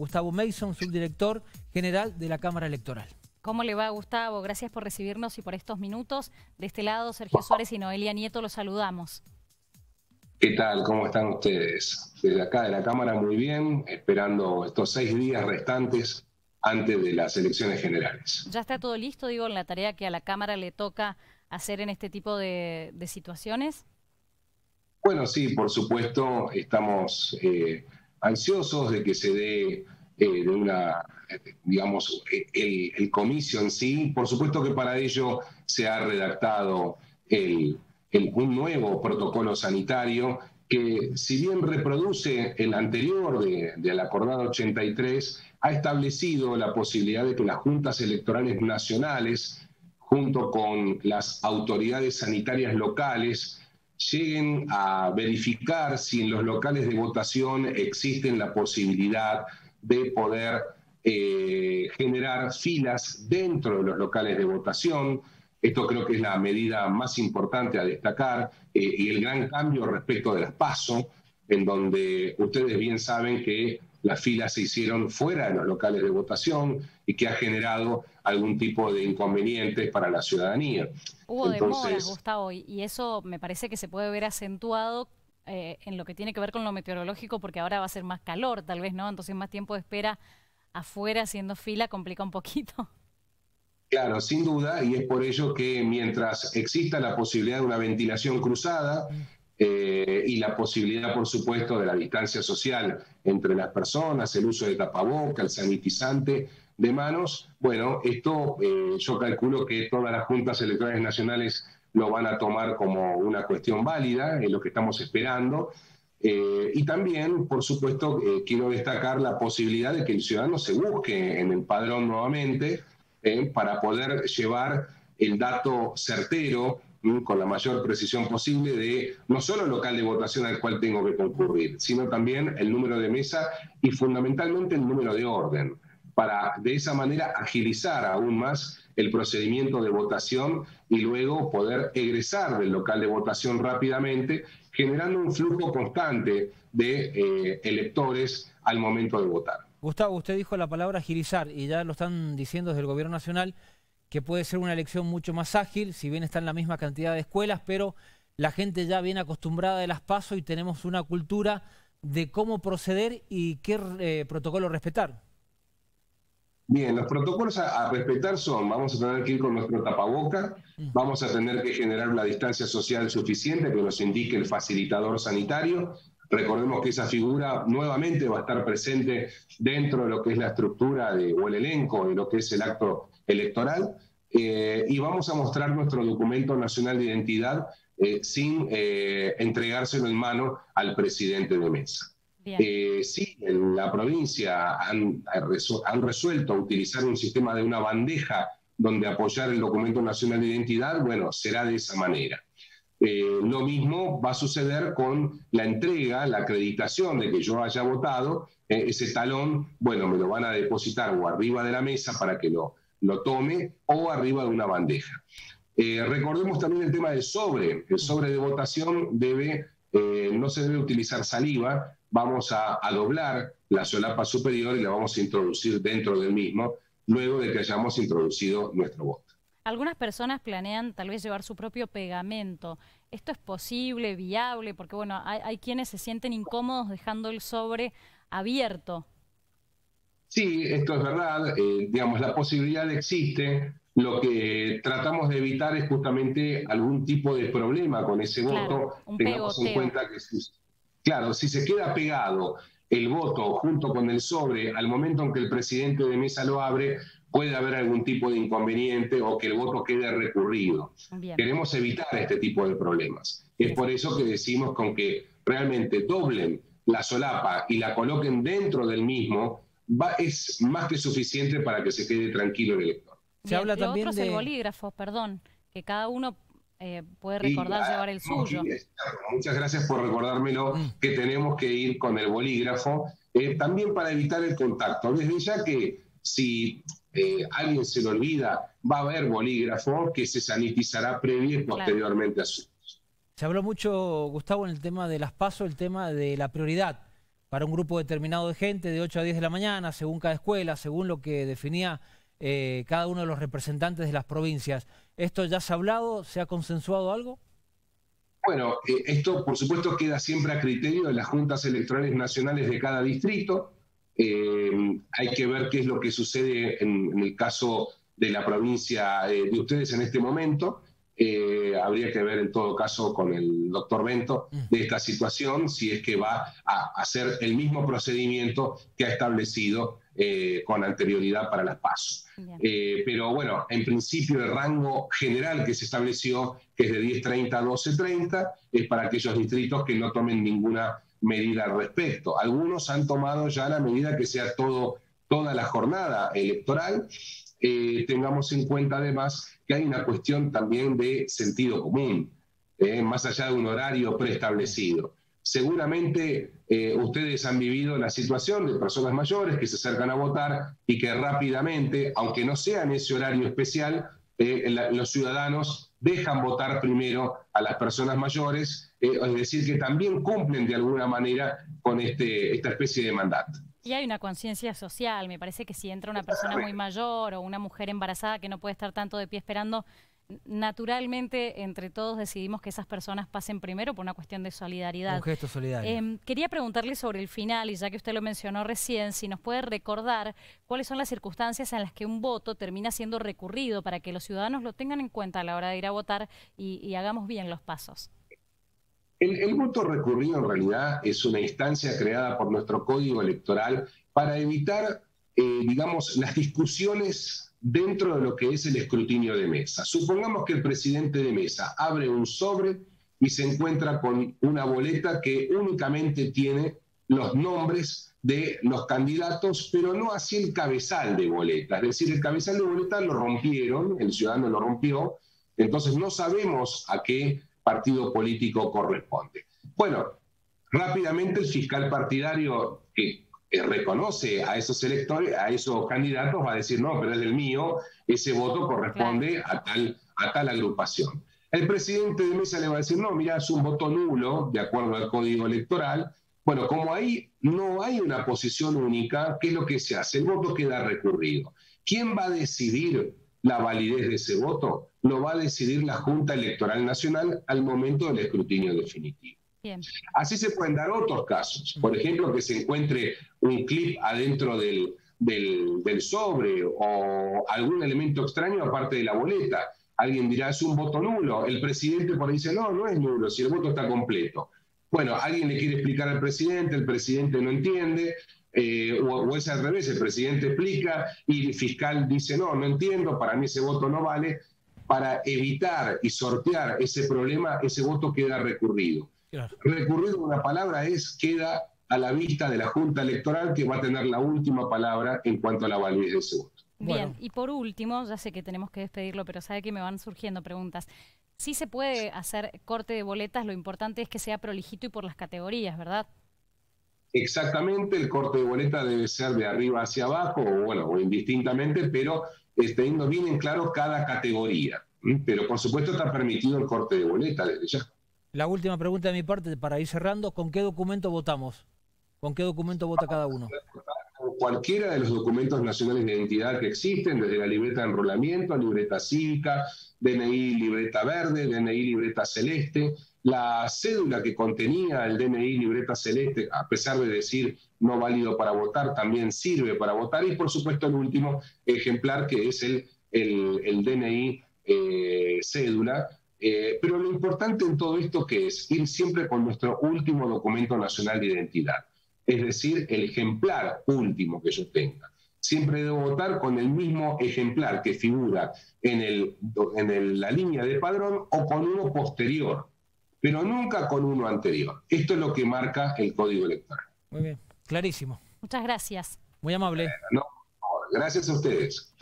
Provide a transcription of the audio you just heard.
Gustavo Mason, subdirector general de la Cámara Electoral. ¿Cómo le va, Gustavo? Gracias por recibirnos y por estos minutos. De este lado, Sergio Suárez y Noelia Nieto los saludamos. ¿Qué tal? ¿Cómo están ustedes? Desde acá de la Cámara muy bien, esperando estos seis días restantes antes de las elecciones generales. ¿Ya está todo listo, digo, en la tarea que a la Cámara le toca hacer en este tipo de, situaciones? Bueno, sí, por supuesto, estamos eh, ansiosos de que se dé eh, una, digamos, el, el, comicio en sí. Por supuesto que para ello se ha redactado el, un nuevo protocolo sanitario que, si bien reproduce el anterior de, de la acordada 83, ha establecido la posibilidad de que las juntas electorales nacionales, junto con las autoridades sanitarias locales, lleguen a verificar si en los locales de votación existen la posibilidad de poder eh, generar filas dentro de los locales de votación. Esto creo que es la medida más importante a destacar eh, y el gran cambio respecto de las PASO, en donde ustedes bien saben que las filas se hicieron fuera de los locales de votación y que ha generado algún tipo de inconvenientes para la ciudadanía. Hubo demoras, Gustavo, y eso me parece que se puede ver acentuado eh, en lo que tiene que ver con lo meteorológico, porque ahora va a ser más calor, tal vez, ¿no? Entonces más tiempo de espera afuera haciendo fila complica un poquito. Claro, sin duda, y es por ello que mientras exista la posibilidad de una ventilación cruzada, eh, y la posibilidad, por supuesto, de la distancia social entre las personas, el uso de tapaboca, el sanitizante de manos. Bueno, esto eh, yo calculo que todas las juntas electorales nacionales lo van a tomar como una cuestión válida, en lo que estamos esperando. Eh, y también, por supuesto, quiero destacar la posibilidad de que el ciudadano se busque en el padrón nuevamente para poder llevar el dato certero con la mayor precisión posible de no solo el local de votación al cual tengo que concurrir, sino también el número de mesa y fundamentalmente el número de orden, para de esa manera agilizar aún más el procedimiento de votación y luego poder egresar del local de votación rápidamente, generando un flujo constante de eh, electores al momento de votar. Gustavo, usted dijo la palabra agilizar y ya lo están diciendo desde el Gobierno Nacional que puede ser una elección mucho más ágil, si bien está en la misma cantidad de escuelas, pero la gente ya viene acostumbrada de las pasos y tenemos una cultura de cómo proceder y qué eh, protocolo respetar. Bien, los protocolos a, respetar son, vamos a tener que ir con nuestro tapaboca, vamos a tener que generar una distancia social suficiente que nos indique el facilitador sanitario. Recordemos que esa figura nuevamente va a estar presente dentro de lo que es la estructura de, o el elenco de lo que es el acto electoral eh, y vamos a mostrar nuestro documento nacional de identidad eh, sin eh, entregárselo en mano al presidente de mesa. sí, en la provincia han, han resuelto utilizar un sistema de una bandeja donde apoyar el documento nacional de identidad, bueno, será de esa manera. Lo mismo va a suceder con la entrega, la acreditación de que yo haya votado. ese talón, bueno, me lo van a depositar o arriba de la mesa para que lo lo tome o arriba de una bandeja. Eh, recordemos también el tema del sobre. El sobre de votación debe, eh, no se debe utilizar saliva. Vamos a, doblar la solapa superior y la vamos a introducir dentro del mismo luego de que hayamos introducido nuestro voto. Algunas personas planean tal vez llevar su propio pegamento. ¿Esto es posible, viable? Porque bueno, hay quienes se sienten incómodos dejando el sobre abierto Sí, esto es verdad, eh, digamos, la posibilidad existe. Lo que tratamos de evitar es justamente algún tipo de problema con ese voto. Tengamos en cuenta que, claro, si se queda pegado el voto junto con el sobre al momento en que el presidente de mesa lo abre, puede haber algún tipo de inconveniente o que el voto quede recurrido. Queremos evitar este tipo de problemas. Es por eso que decimos con que realmente doblen la solapa y la coloquen dentro del mismo es más que suficiente para que se quede tranquilo el elector. Se habla también otro de... el bolígrafo, perdón, que cada uno eh, puede recordar llevar el suyo. muchas gracias por recordármelo, mm. que tenemos que ir con el bolígrafo, eh, también para evitar el contacto. Desde ya que si eh, alguien se lo olvida, va a haber bolígrafo que se sanitizará previo y posteriormente a su Se habló mucho, Gustavo, en el tema de las pasos, el tema de la prioridad para un grupo determinado de gente de 8 a 10 de la mañana, según cada escuela, según lo que definía eh, cada uno de los representantes de las provincias. ¿Esto ya se ha hablado? ¿Se ha consensuado algo? Bueno, eh, esto por supuesto queda siempre a criterio de las juntas electorales nacionales de cada distrito. Eh, hay que ver qué es lo que sucede en, el caso de la provincia de ustedes en este momento. habría que ver en todo caso con el doctor Bento de esta situación, si es que va a hacer el mismo procedimiento que ha establecido eh, con anterioridad para las pasos. Eh, pero bueno, en principio el rango general que se estableció, que es de 10.30 a 12.30, es para aquellos distritos que no tomen ninguna medida al respecto. Algunos han tomado ya la medida que sea todo, toda la jornada electoral. Eh, tengamos en cuenta además que hay una cuestión también de sentido común, más allá de un horario preestablecido. Seguramente eh, ustedes han vivido la situación de personas mayores que se acercan a votar y que rápidamente, aunque no sea en ese horario especial, eh, los ciudadanos dejan votar primero a las personas mayores, eh, es decir, que también cumplen de alguna manera con este, esta especie de mandato. Y hay una conciencia social, me parece que si entra una persona muy mayor o una mujer embarazada que no puede estar tanto de pie esperando, naturalmente entre todos decidimos que esas personas pasen primero por una cuestión de solidaridad. Un gesto solidario. Em, quería preguntarle sobre el final, y ya que usted lo mencionó recién, si nos puede recordar cuáles son las circunstancias en las que un voto termina siendo recurrido para que los ciudadanos lo tengan en cuenta a la hora de ir a votar y, hagamos bien los pasos. El, voto recurrido en realidad es una instancia creada por nuestro código electoral para evitar, eh, digamos, las discusiones dentro de lo que es el escrutinio de mesa. Supongamos que el presidente de mesa abre un sobre y se encuentra con una boleta que únicamente tiene los nombres de los candidatos, pero no así el cabezal de boleta. Es decir, el cabezal de boleta lo rompieron, el ciudadano lo rompió, entonces no sabemos a qué partido político corresponde. Bueno, rápidamente el fiscal partidario que reconoce a esos electores, a esos candidatos, va a decir, no, pero es del mío, ese voto corresponde a tal, a tal agrupación. El presidente de mesa le va a decir, no, mira, es un voto nulo, de acuerdo al código electoral. Bueno, como ahí no hay una posición única, ¿qué es lo que se hace? El voto queda recurrido. ¿Quién va a decidir la validez de ese voto? Lo va a decidir la Junta Electoral Nacional al momento del escrutinio definitivo. Así se pueden dar otros casos. Por ejemplo, que se encuentre un clip adentro del, del, sobre o algún elemento extraño aparte de la boleta. Alguien dirá, es un voto nulo. El presidente por ahí dice, no, no es nulo, si el voto está completo. Bueno, alguien le quiere explicar al presidente, el presidente no entiende, eh, o, o, es al revés, el presidente explica y el fiscal dice, no, no entiendo, para mí ese voto no vale. Para evitar y sortear ese problema, ese voto queda recurrido. Recurrir una palabra es queda a la vista de la Junta Electoral que va a tener la última palabra en cuanto a la validez de ese voto. Bien, y por último, ya sé que tenemos que despedirlo, pero sabe que me van surgiendo preguntas. Sí se puede hacer corte de boletas, lo importante es que sea prolijito y por las categorías, ¿verdad? Exactamente, el corte de boleta debe ser de arriba hacia abajo, o bueno, o indistintamente, pero teniendo bien en claro cada categoría. Pero por supuesto está permitido el corte de boleta desde ya. La última pregunta de mi parte, para ir cerrando, ¿con qué documento votamos? ¿Con qué documento vota cada uno? Cualquiera de los documentos nacionales de identidad que existen, desde la libreta de enrolamiento, libreta cívica, DNI libreta verde, DNI libreta celeste, la cédula que contenía el DNI libreta celeste, a pesar de decir no válido para votar, también sirve para votar, y por supuesto el último ejemplar que es el, el, DNI eh, cédula, eh, pero lo importante en todo esto que es ir siempre con nuestro último documento nacional de identidad, es decir, el ejemplar último que yo tenga. Siempre debo votar con el mismo ejemplar que figura en, el, en la línea de padrón o con uno posterior, pero nunca con uno anterior. Esto es lo que marca el código electoral. Muy bien, clarísimo. Muchas gracias. Muy amable. no, gracias a ustedes.